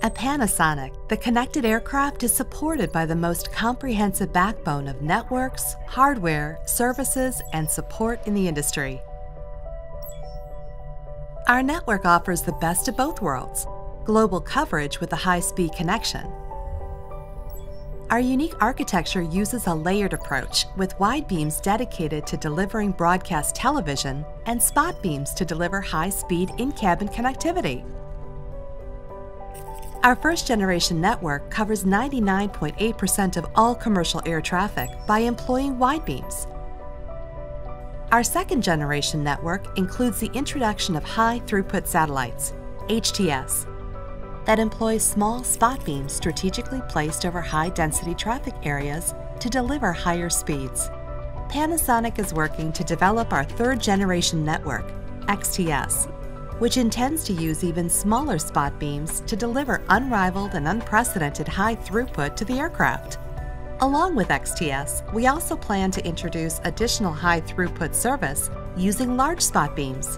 At Panasonic, the connected aircraft is supported by the most comprehensive backbone of networks, hardware, services, and support in the industry. Our network offers the best of both worlds global coverage with a high speed connection. Our unique architecture uses a layered approach with wide beams dedicated to delivering broadcast television and spot beams to deliver high speed in cabin connectivity. Our first generation network covers 99.8% of all commercial air traffic by employing wide beams. Our second generation network includes the introduction of high throughput satellites, HTS, that employ small spot beams strategically placed over high density traffic areas to deliver higher speeds. Panasonic is working to develop our third generation network, XTS, which intends to use even smaller spot beams to deliver unrivaled and unprecedented high throughput to the aircraft. Along with XTS, we also plan to introduce additional high throughput service using large spot beams,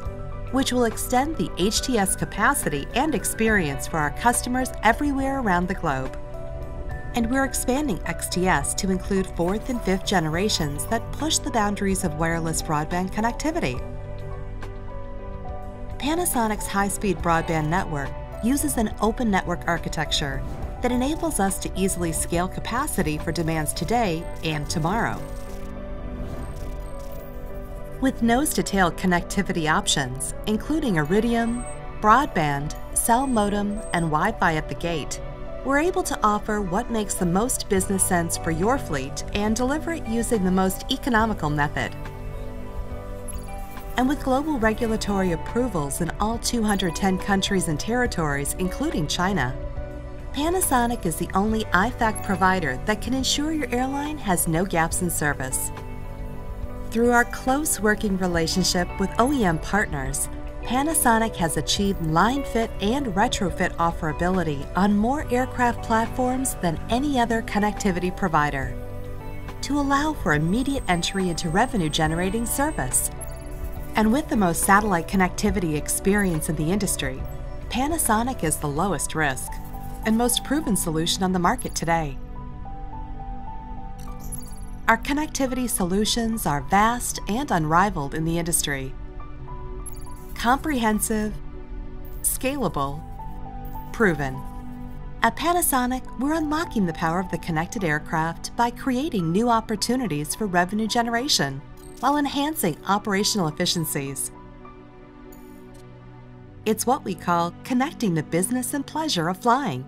which will extend the HTS capacity and experience for our customers everywhere around the globe. And we're expanding XTS to include fourth and fifth generations that push the boundaries of wireless broadband connectivity. Panasonic's high-speed broadband network uses an open network architecture that enables us to easily scale capacity for demands today and tomorrow. With nose-to-tail connectivity options, including Iridium, broadband, cell modem, and Wi-Fi at the gate, we're able to offer what makes the most business sense for your fleet and deliver it using the most economical method and with global regulatory approvals in all 210 countries and territories, including China. Panasonic is the only IFEC provider that can ensure your airline has no gaps in service. Through our close working relationship with OEM partners, Panasonic has achieved line fit and retrofit offerability on more aircraft platforms than any other connectivity provider to allow for immediate entry into revenue generating service and with the most satellite connectivity experience in the industry, Panasonic is the lowest risk and most proven solution on the market today. Our connectivity solutions are vast and unrivaled in the industry. Comprehensive, scalable, proven. At Panasonic, we're unlocking the power of the connected aircraft by creating new opportunities for revenue generation while enhancing operational efficiencies. It's what we call connecting the business and pleasure of flying.